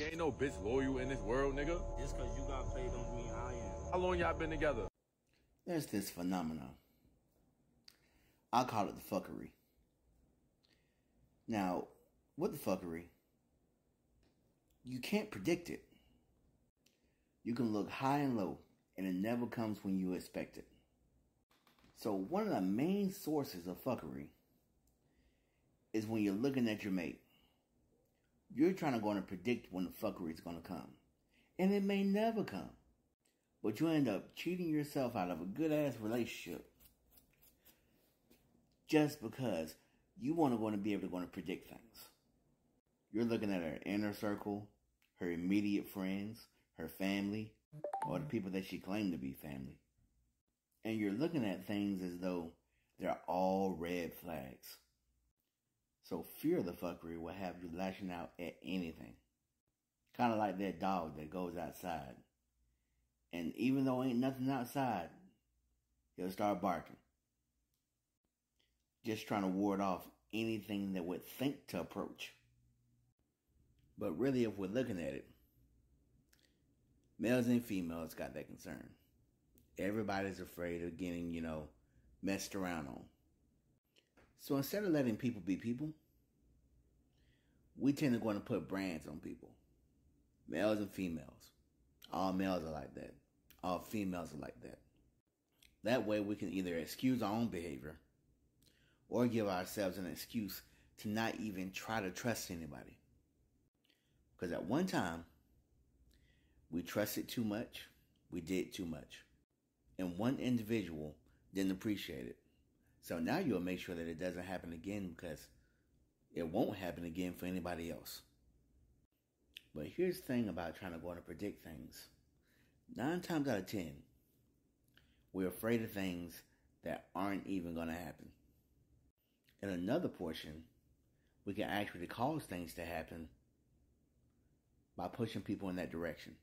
Nigga, ain't no bitch loyal in this world, nigga. Just cause you got paid don't mean I am. How long y'all been together? There's this phenomenon. I call it the fuckery. Now, with the fuckery, you can't predict it. You can look high and low, and it never comes when you expect it. So, one of the main sources of fuckery is when you're looking at your mate. You're trying to go and predict when the fuckery is going to come. And it may never come. But you end up cheating yourself out of a good ass relationship just because you want to go and be able to go and predict things. You're looking at her inner circle, her immediate friends, her family, or the people that she claimed to be family. And you're looking at things as though they're all red flags. So fear the fuckery will have you lashing out at anything. Kind of like that dog that goes outside. And even though ain't nothing outside, he'll start barking. Just trying to ward off anything that would think to approach. But really, if we're looking at it, males and females got that concern. Everybody's afraid of getting, you know, messed around on. So instead of letting people be people, we tend to go and put brands on people. Males and females. All males are like that. All females are like that. That way we can either excuse our own behavior or give ourselves an excuse to not even try to trust anybody. Because at one time, we trusted too much, we did too much. And one individual didn't appreciate it. So now you'll make sure that it doesn't happen again because it won't happen again for anybody else. But here's the thing about trying to go and predict things. Nine times out of ten, we're afraid of things that aren't even going to happen. In another portion, we can actually cause things to happen by pushing people in that direction.